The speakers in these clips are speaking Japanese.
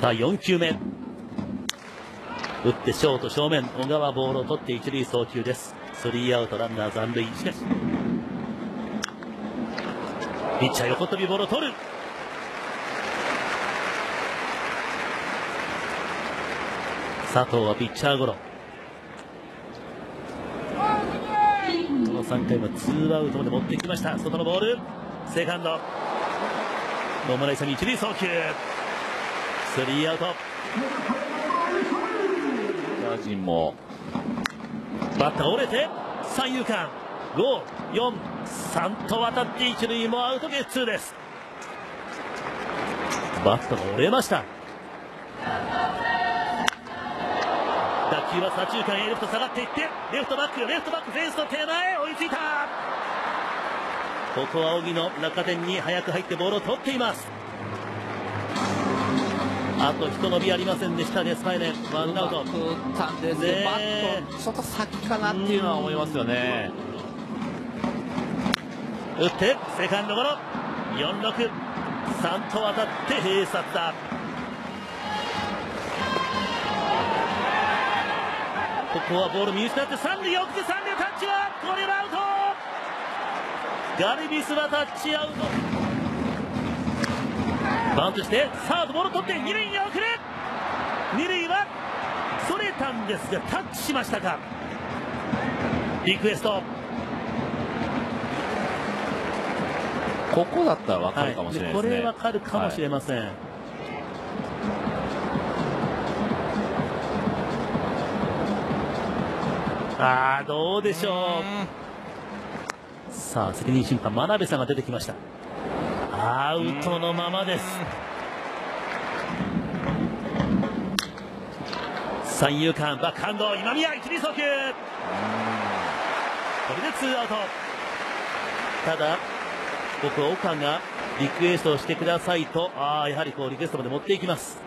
さあ4球目。打ってショート正面。小川ボールを取って一塁送球です。スリーアウトランナー残塁。しかし。ピッチャー横跳びボールを取る。佐藤はピッチャーゴロ。この3回はツーアウトまで持ってきました。外のボール。セカンド。野村勇一塁送球。スリーアウト。ガージンもバッター折れて三遊間。543と渡って一塁もアウトゲッツーです。バットが折れました。打球は左中間へレフト下がっていってレフトバックレフトバックフェンスの手前追いついた。ここは荻野落下点に早く入ってボールを取っています。あと一伸びありませんでしたデスパイネワンアウト。打ったんですねバットちょっと先かなっていうのは思いますよね。打ってセカンドゴロ。463と渡って併殺だ。ここはボール見失って三塁送って三塁タッチはこれはアウト。ガリビスはタッチアウト。バントしてサードボール取って二塁に送る二塁はそれたんですがタッチしましたか。リクエスト。ここだったらわかるかもしれないですね。これわかるかもしれません、ああどうでしょう。さあ責任審判真鍋さんが出てきました。アウトのままです三遊間バックハンド今宮一塁送球。これでツーアウト。ただここ岡がリクエストをしてくださいとああやはりこうリクエストまで持っていきます。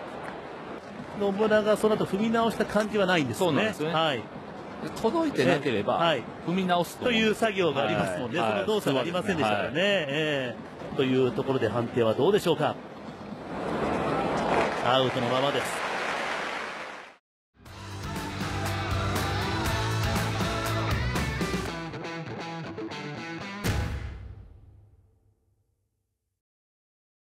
野村がその後踏み直した感じはないんですよね。そうなんですよね。はい。届いてなければ、はい。踏み直すと。という作業がありますもんね、はい。その動作がありませんでしたからね。ええ。というところで判定はどうでしょうか。アウトのままです。